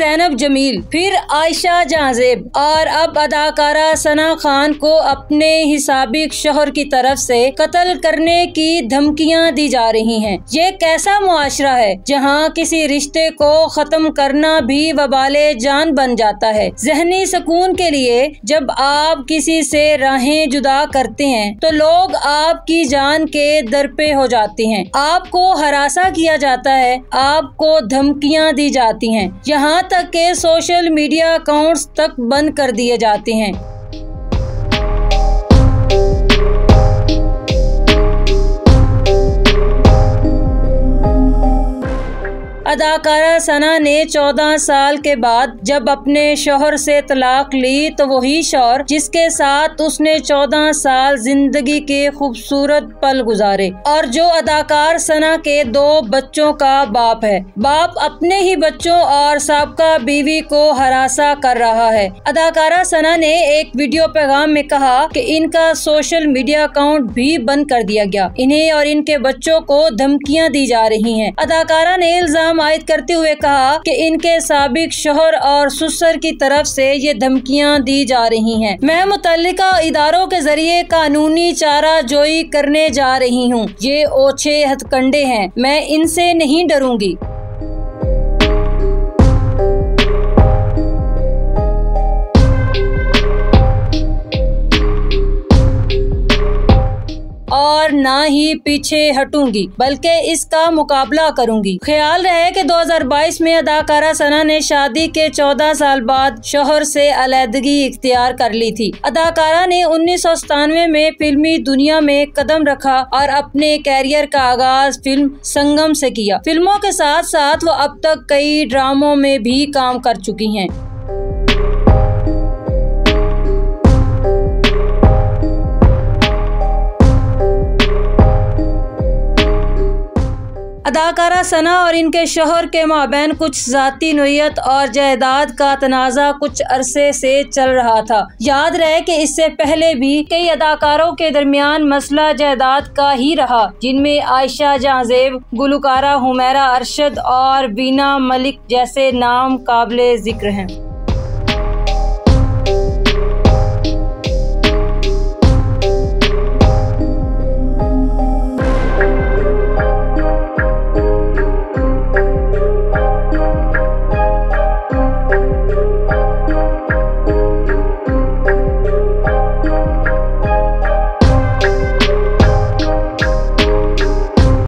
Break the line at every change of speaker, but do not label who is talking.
زینب، جمیل، پھر عائشہ جہازیب اور اب اداکارہ ثنا خان کو اپنے ہی سابق شوہر کی طرف سے قتل کرنے کی دھمکیاں دی جا رہی ہیں۔ یہ کیسا معاشرہ ہے جہاں کسی رشتے کو ختم کرنا بھی وبال جان بن جاتا ہے؟ ذہنی سکون کے لیے جب آپ کسی سے راہیں جدا کرتے ہیں تو لوگ آپ کی جان کے در پہ ہو جاتے ہیں۔ آپ کو ہراساں کیا جاتا ہے، آپ کو دھمکیاں دی جاتی ہیں۔ یہاں تک کہ سوشل میڈیا اکاؤنٹس تک بند کر دیے جاتے ہیں۔ اداکارہ ثنا نے چودہ سال کے بعد جب اپنے شوہر سے طلاق لی تو وہی شوہر جس کے ساتھ اس نے چودہ سال زندگی کے خوبصورت پل گزارے۔ اور جو اداکار ثنا کے دو بچوں کا باپ ہے۔ باپ اپنے ہی بچوں اور سابقہ بیوی کو ہراساں کر رہا ہے۔ اداکارہ ثنا نے ایک ویڈیو پیغام میں کہا کہ ان کا سوشل میڈیا اکاؤنٹ بھی بند کر دیا گیا۔ انہیں اور ان کے بچوں کو دھمکیاں دی جا رہی ہیں۔ اداکارہ نے الزام عائد کرتے ہوئے کہا کہ ان کے سابق شوہر اور سسر کی طرف سے یہ دھمکیاں دی جا رہی ہیں۔ میں متعلقہ اداروں کے ذریعے قانونی چارہ جوئی کرنے جا رہی ہوں۔ یہ اوچھے ہتھ کنڈے ہیں۔ میں ان سے نہیں ڈروں گی۔ اور نہ ہی پیچھے ہٹوں گی بلکہ اس کا مقابلہ کروں گی خیال رہے کہ دو ہزار بائیس میں اداکارہ ثنا نے شادی کے چودہ سال بعد شوہر سے علیحدگی اختیار کر لی تھی۔ اداکارہ نے انیس سو ستانوے میں فلمی دنیا میں قدم رکھا اور اپنے کیریئر کا آغاز فلم سنگم سے کیا۔ فلموں کے ساتھ ساتھ وہ اب تک کئی ڈراموں میں بھی کام کر چکی ہیں۔ اداکارہ ثنا اور ان کے شوہر کے مابین کچھ ذاتی نوعیت اور جائیداد کا تنازع کچھ عرصے سے چل رہا تھا۔ یاد رہے کہ اس سے پہلے بھی کئی اداکاروں کے درمیان مسئلہ جائیداد کا ہی رہا، جن میں عائشہ جہازیب گلوکارہ حمیرہ ارشد اور بینا ملک جیسے نام قابل ذکر ہیں۔